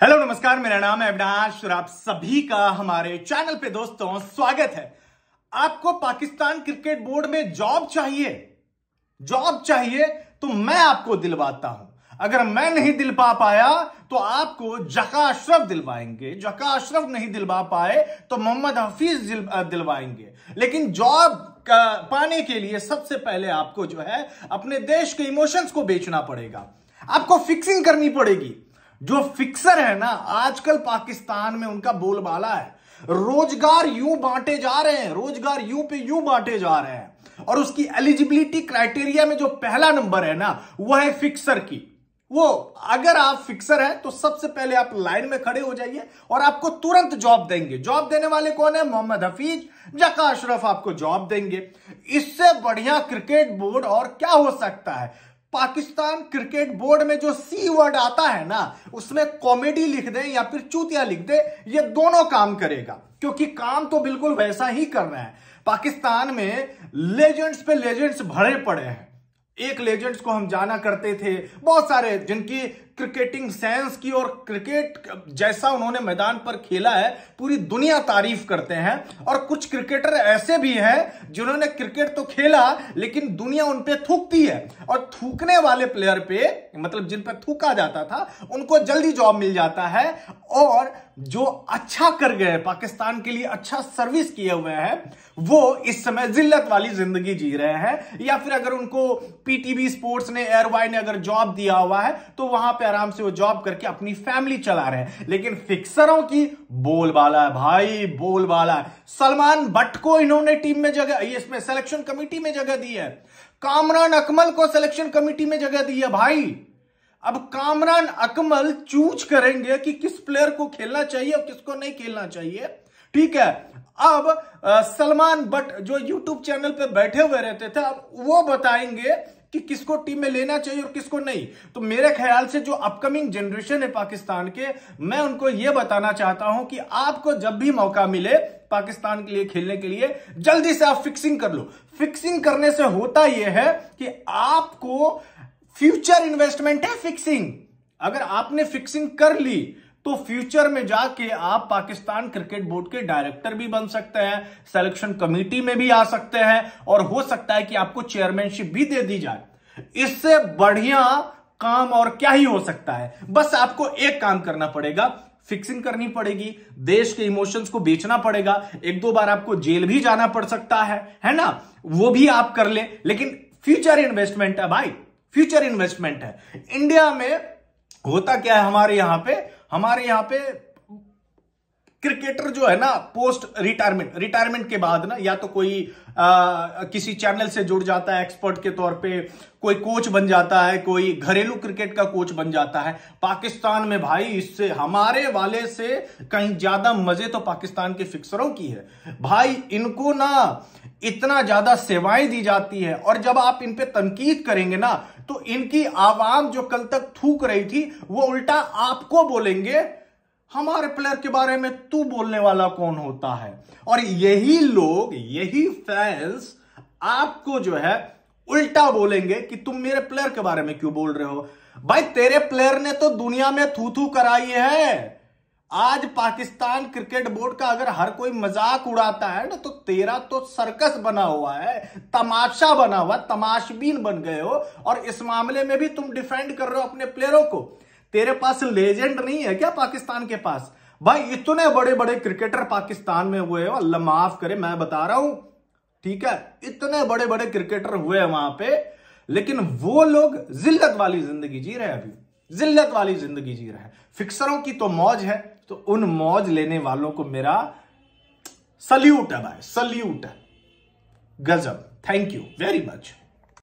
Hello, नमस्कार, मेरा नाम है अविनाश और आप सभी का हमारे चैनल पे दोस्तों स्वागत है। आपको पाकिस्तान क्रिकेट बोर्ड में जॉब चाहिए जॉब चाहिए तो मैं आपको दिलवाता हूँ। अगर मैं नहीं दिल पा पाया तो आपको जका अशरफ दिलवाएँगे। जका अशरफ नहीं दिलवा पाए तो मोहम्मद हफीज दिलवाएँगे। लेकिन जॉब पाने के लिए सबसे पहले आपको जो है, अपने देश के इमोशंस को बेचना पड़ेगा। आपको फिक्सिंग करनी पड़ेगी। जो फिक्सर है ना, आजकल पाकिस्तान में उनका बोलबाला है। रोज़गार यूँ बांटे जा रहे हैं, रोज़गार यू पे यू बांटे जा रहे हैं। और उसकी एलिजिबिलिटी क्राइटेरिया में जो पहला नंबर है ना, वह है फिक्सर की। वो, अगर आप फिक्सर है तो सबसे पहले आप लाइन में खड़े हो जाइए और आपको तुरंत जॉब देंगे। जॉब देने वाले कौन है? मोहम्मद हफीज जका अशरफ आपको जॉब देंगे। इससे बढ़िया क्रिकेट बोर्ड और क्या हो सकता है? पाकिस्तान क्रिकेट बोर्ड में जो सी वर्ड आता है ना, उसमें कॉमेडी लिख दे या फिर चूतिया लिख दे, ये दोनों काम करेगा। क्योंकि काम तो बिल्कुल वैसा ही कर रहे हैं। पाकिस्तान में लेजेंड्स पे लेजेंड्स भरे पड़े हैं। एक लेजेंड्स को हम जाना करते थे, बहुत सारे जिनकी क्रिकेटिंग सेंस की और क्रिकेट जैसा उन्होंने मैदान पर खेला है, पूरी दुनिया तारीफ़ करते हैं। और कुछ क्रिकेटर ऐसे भी हैं जिन्होंने क्रिकेट तो खेला, लेकिन दुनिया उन पे थूकती है। और थूकने वाले प्लेयर पे मतलब जिन पे थूका जाता था, उनको जल्दी जॉब मिल जाता है। और जो अच्छा कर गए, पाकिस्तान के लिए अच्छा सर्विस किए हुए हैं, वो इस समय जिल्लत वाली ज़िंदगी जी रहे हैं। या फिर अगर उनको पीटीबी स्पोर्ट्स ने एयरवाई ने अगर जॉब दिया हुआ है तो वहाँ पे आराम से वो जॉब करके अपनी फैमिली चला रहे हैं। लेकिन फिक्सरों की, बोलबाला है भाई, बोलबाला है। सलमान भट्ट को इन्होंने टीम में जगह इसमें सिलेक्शन कमिटी में जगह दी है। कामरान अकमल को सिलेक्शन कमिटी में जगह दी है भाई। अब कामरान अकमल चूज़ करेंगे कि किस प्लेयर को खेलना चाहिए और किसको नहीं खेलना चाहिए। ठीक है? अब सलमान भट्ट जो यूट्यूब चैनल पे बैठे हुए रहते थे, अब वो बताएँगे कि किसको टीम में लेना चाहिए और किसको नहीं। तो मेरे ख्याल से जो अपकमिंग जनरेशन है पाकिस्तान के, मैं उनको यह बताना चाहता हूँ कि आपको जब भी मौका मिले पाकिस्तान के लिए खेलने के लिए, जल्दी से आप फिक्सिंग कर लो। फिक्सिंग करने से होता यह है कि आपको फ्यूचर इन्वेस्टमेंट है फिक्सिंग अगर आपने फिक्सिंग कर ली तो फ्यूचर में जाके आप पाकिस्तान क्रिकेट बोर्ड के डायरेक्टर भी बन सकते हैं सिलेक्शन कमेटी में भी आ सकते हैं, और हो सकता है कि आपको चेयरमैनशिप भी दे दी जाए। इससे बढ़िया काम और क्या ही हो सकता है? बस आपको एक काम करना पड़ेगा फिक्सिंग करनी पड़ेगी, देश के इमोशंस को बेचना पड़ेगा, एक दो बार आपको जेल भी जाना पड़ सकता है है ना? वो भी आप कर ले, लेकिन फ्यूचर इन्वेस्टमेंट है भाई फ्यूचर इन्वेस्टमेंट है। इंडिया में होता क्या है हमारे यहाँ पे? हमारे यहाँ पे क्रिकेटर जो है ना पोस्ट रिटायरमेंट रिटायरमेंट के बाद ना या तो कोई आ, किसी चैनल से जुड़ जाता है एक्सपर्ट के तौर पे कोई कोच बन जाता है कोई घरेलू क्रिकेट का कोच बन जाता है। पाकिस्तान में भाई इससे हमारे वाले से कहीं ज़्यादा मज़े तो पाकिस्तान के फिक्सरों की है। भाई इनको ना इतना ज़्यादा सेवाएँ दी जाती है और जब आप इन पे तनकीद करेंगे ना तो इनकी आवाम जो कल तक थूक रही थी, वो उल्टा आपको बोलेंगे, हमारे प्लेयर के बारे में तू बोलने वाला कौन होता है? और यही लोग, यही फैंस आपको जो है उल्टा बोलेंगे कि तुम मेरे प्लेयर के बारे में क्यों बोल रहे हो? भाई, तेरे प्लेयर ने तो दुनिया में थू थू कराई है। आज पाकिस्तान क्रिकेट बोर्ड का अगर हर कोई मज़ाक उड़ाता है ना तो तेरा तो सर्कस बना हुआ है, तमाशा बना हुआ तमाशबीन बन गए हो, और इस मामले में भी तुम डिफेंड कर रहे हो अपने प्लेयरों को। तेरे पास लेजेंड नहीं है क्या पाकिस्तान के पास? भाई, इतने बड़े बड़े क्रिकेटर पाकिस्तान में हुए हो, अल्लाह माफ़ करे, मैं बता रहा हूँ, ठीक है? इतने बड़े बड़े क्रिकेटर हुए वहाँ पे, लेकिन वो लोग जिल्लत वाली ज़िंदगी जी रहे अभी। जिल्लत वाली ज़िंदगी जी रहे हैं। फिक्सरों की तो मौज है तो उन मौज लेने वालों को मेरा सल्यूट है भाई, सल्यूट है। गजब थैंक यू वेरी मच